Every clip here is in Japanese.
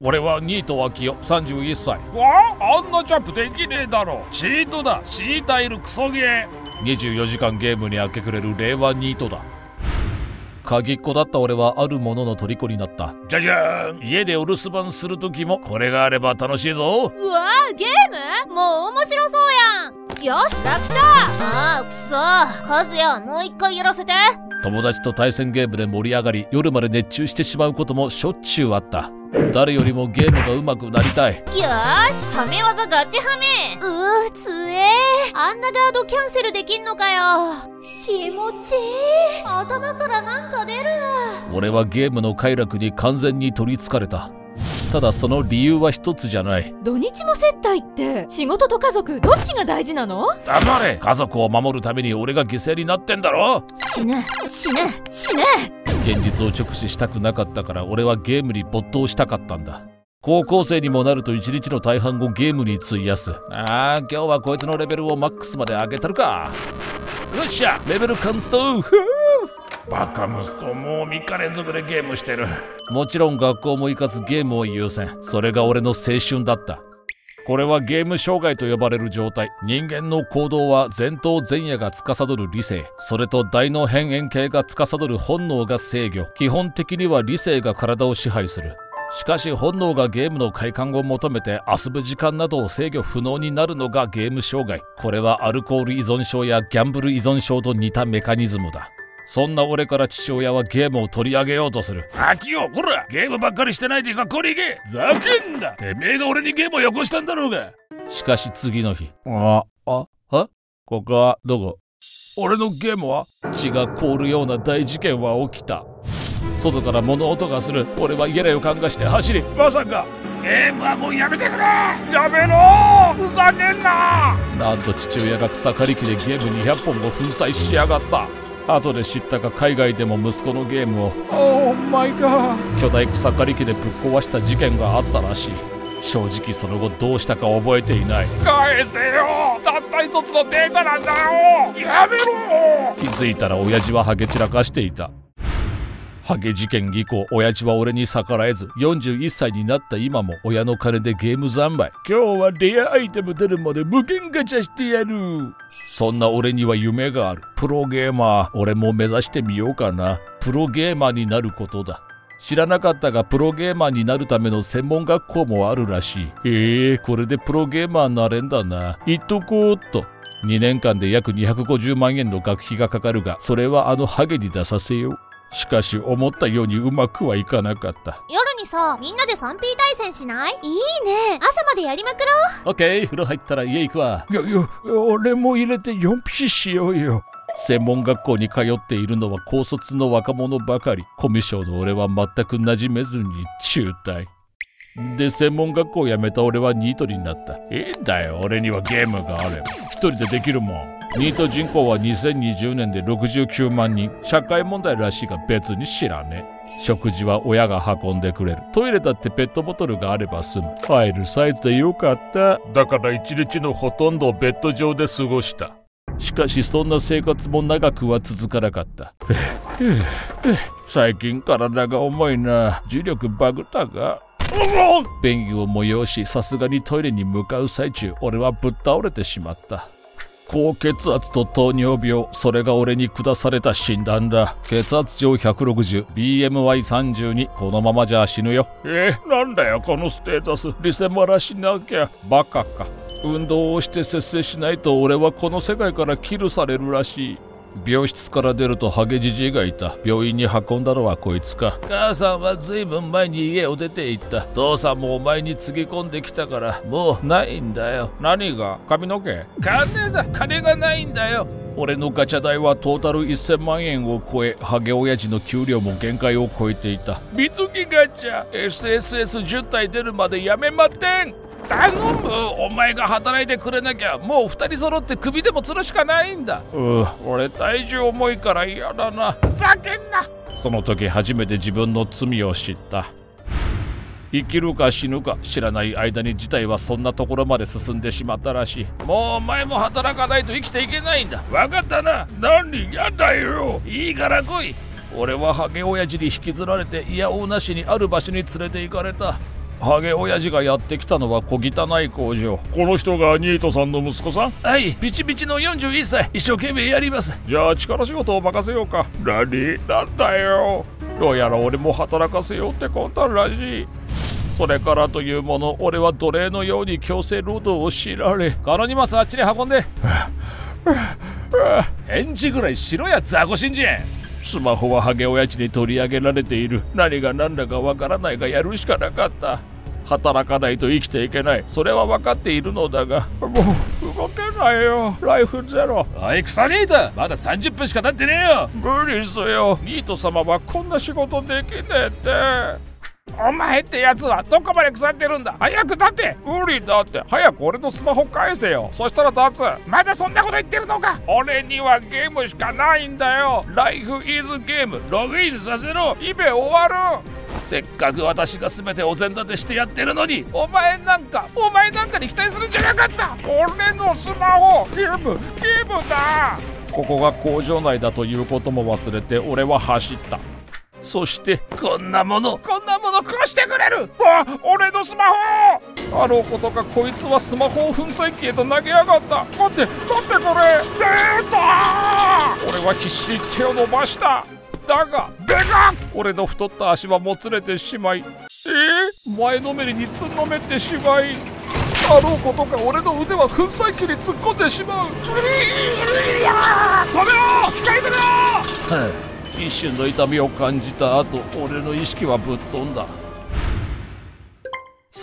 俺はニート脇よ。31歳。わああんなジャンプできねえだろ。チートだ。シータイルクソゲー。24時間ゲームに明け暮れる令和ニートだ。鍵っ子だった俺はあるものの虜になった。じゃじゃーん家でお留守番する時もこれがあれば楽しいぞ。うわーゲーム？もう面白そうやん。よし楽勝あーくそ。和也もう一回やらせて友達と対戦ゲームで盛り上がり夜まで熱中してしまうこともしょっちゅうあった。誰よりもゲームが上手くなりたい。よーしはめ技ガチはめうーつえ。ーあんなガードキャンセルできんのかよ。気持ちいい。頭からなんか出る。俺はゲームの快楽に完全に取りつかれたただその理由は一つじゃない。土日も接待って仕事と家族どっちが大事なの？黙れ。家族を守るために俺が犠牲になってんだろ？死ね死ね死ね！現実を直視したくなかったから俺はゲームに没頭したかったんだ。高校生にもなると一日の大半をゲームに費やす。ああ今日はこいつのレベルをマックスまで上げたるか。よっしゃレベルカンストバカ息子もう3日連続でゲームしてる。もちろん学校も行かずゲームを優先。それが俺の青春だった。これはゲーム障害と呼ばれる状態。人間の行動は前頭前野が司る理性。それと大脳辺縁系が司る本能が制御。基本的には理性が体を支配する。しかし本能がゲームの快感を求めて遊ぶ時間などを制御不能になるのがゲーム障害。これはアルコール依存症やギャンブル依存症と似たメカニズムだ。そんな俺から父親はゲームを取り上げようとする。秋よ、こら。ゲームばっかりしてないで学校に行け。ざけんなてめえが俺にゲームをよこしたんだろうが。しかし次の日。あ、あ、は？ここはどこ？俺のゲームは？血が凍るような大事件は起きた。外から物音がする。俺は家来を勘がして走り、まさか。ゲームはもうやめてくれ。やめろ。ふざけんな。なんと父親が草刈り機でゲーム200本も粉砕しやがった。後で知ったが海外でも息子のゲームを。オーマイガー巨大草刈り機でぶっ壊した事件があったらしい。正直その後どうしたか覚えていない。返せよ!たった一つのデータなんだよ!やめろ!気づいたら親父はハゲ散らかしていたハゲ事件以降親父は俺に逆らえず41歳になった今も親の金でゲーム三昧。今日はレアアイテム出るまで無限ガチャしてやる。そんな俺には夢がある。プロゲーマー。俺も目指してみようかな。プロゲーマーになることだ。知らなかったがプロゲーマーになるための専門学校もあるらしい。へえこれでプロゲーマーになれんだな。言っとこうっと。2年間で約250万円の学費がかかるがそれはあのハゲに出させよう。しかし思ったようにうまくはいかなかった。夜にさみんなで 3P 対戦しない？いいね。朝までやりまくろオッケー風呂入ったら家行くわ。いやいや俺も入れて 4P しようよ。専門学校に通っているのは高卒の若者ばかり。コミュ障の俺は全く馴染めずに中退。で専門学校を辞めた俺はニートになった。いいんだよ俺にはゲームがあれば。一人でできるもんニート人口は2020年で69万人。社会問題らしいが別に知らねえ。食事は親が運んでくれる。トイレだってペットボトルがあれば済む。入るサイズでよかった。だから一日のほとんどをベッド上で過ごした。しかしそんな生活も長くは続かなかった。最近体が重いな。重力バグったが。便意を催しさすがにトイレに向かう最中俺はぶっ倒れてしまった。高血圧と糖尿病それが俺に下された診断だ。血圧上 160BMI32 このままじゃ死ぬよ。えー、なんだよこのステータス。リセマラしなきゃ。バカか。運動をして節制しないと俺はこの世界からキルされるらしい病室から出るとハゲじじいがいた。病院に運んだのはこいつか。母さんはずいぶん前に家を出て行った。父さんもお前につぎ込んできたからもうないんだよ。何が？髪の毛？金だ。金がないんだよ。俺のガチャ代はトータル1000万円を超えハゲ親父の給料も限界を超えていた。水着ガチャ。SSS10 体出るまでやめまってん。頼む。お前が働いてくれなきゃもう2人揃って首でも吊るしかないんだ。う俺体重重いから嫌だな。ふざけんな。その時初めて自分の罪を知った。生きるか死ぬか知らない間に事態はそんなところまで進んでしまったらしい。もうお前も働かないと生きていけないんだ。分かったな。何やだよ。いいから来い。俺はハゲ親父に引きずられていやおうなしにある場所に連れて行かれたハゲ親父がやってきたのは小汚い工場。この人がニートさんの息子さん？はいピチピチの41歳。一生懸命やります。じゃあ力仕事を任せようか。何なんだよ。どうやら俺も働かせようって魂胆らしい。それからというもの俺は奴隷のように強制労働を強いられ。この荷物あっちに運んで。返事ぐらいしろやザコ新人スマホはハゲ親父に取り上げられている。何が何だかわからないがやるしかなかった働かないと生きていけない。それは分かっているのだがもう動けないよ。ライフゼロ。おいクソニート。まだ30分しか経ってねえよ。無理っすよ。ニート様はこんな仕事できねえって。お前ってやつはどこまで腐ってるんだ。早く立って。無理だって。早く俺のスマホ返せよ。そしたら立つ。まだそんなこと言ってるのか。俺にはゲームしかないんだよ。Life is game ログインさせろ。イベ終わるせっかく私が全てお膳立てしてやってるのにお前なんかお前なんかに期待するんじゃなかった。俺のスマホゲームゲームだ。ここが工場内だということも忘れて俺は走った。そしてこんなもの。こんなもの貸してくれる。わ俺のスマホ。あろうことかこいつはスマホを粉砕機へと投げやがった。待って待ってこれ。出た。俺は必死に手を伸ばしただがでかっ俺の太った足はもつれてしまいえー、前のめりにつんのめってしまいあろうことか俺の腕は粉砕機に突っ込んでしまう。止めろ！機械止めろ！一瞬の痛みを感じた後俺の意識はぶっ飛んだ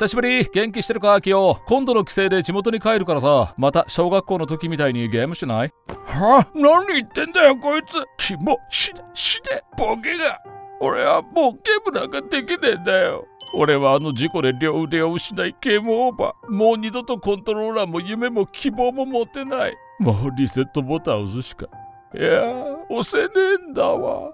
久しぶり。元気してるかキヨ？今度の帰省で地元に帰るからさ。また小学校の時みたいにゲームしない？は？あ何言ってんだよこいつ。キモしでしでボケが。俺はもうゲームなんかできねえんだよ。俺はあの事故で両腕を失いゲームオーバー。もう二度とコントローラーも夢も希望も持てない。もうリセットボタン押すしか。いや押せねえんだわ。